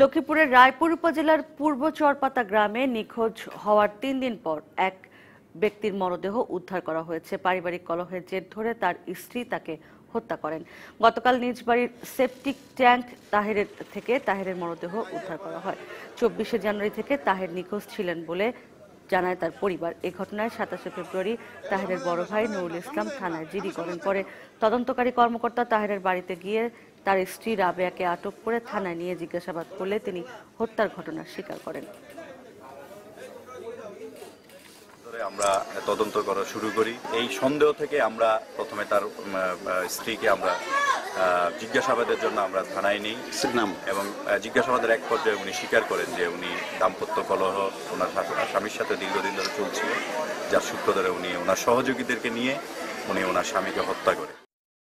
লক্ষ্মীপুরের রায়পুর উপজেলার পূর্ব চরপাতা গ্রামে নিখোঁজ হওয়ার তিন দিন পর এক ব্যক্তির মরদেহ উদ্ধার করা হয়েছে। পারিবারিক কলহের জের ধরে তার স্ত্রী তাকে হত্যা করেন। গতকাল নিজ বাড়ির সেপটিক ট্যাঙ্ক তাহেরের থেকে তাহেরের মরদেহ উদ্ধার করা হয়। চব্বিশে জানুয়ারি থেকে তাহের নিখোঁজ ছিলেন বলে জানায় তার পরিবার। এ ঘটনায় সাতাশে ফেব্রুয়ারি তাহেরের বড় ভাই নুরুল ইসলাম থানায় জিডি করেন। পরে তদন্তকারী কর্মকর্তা তাহেরের বাড়িতে গিয়ে তার স্ত্রী রাবেয়াকে আটক করে থানায় নিয়ে জিজ্ঞাসাবাদ করলে তিনি হত্যার ঘটনা স্বীকার করেন। ধরে আমরা তদন্ত করা শুরু করি। এই সন্দেহ থেকে আমরা প্রথমে তার স্ত্রীকে আমরা জিজ্ঞাসাবাদের জন্য আমরা থানায় নিই। নাম? এবং জিজ্ঞাসাবাদের এক পর্যায়ে উনি স্বীকার করেন যে উনি দাম্পত্য কলহ ওনার স্বামীর সাথে দীর্ঘদিন ধরে চলছিল যার সূত্র ধরে উনি ওনার সহযোগীদেরকে নিয়ে উনি ওনার স্বামীকে হত্যা করে।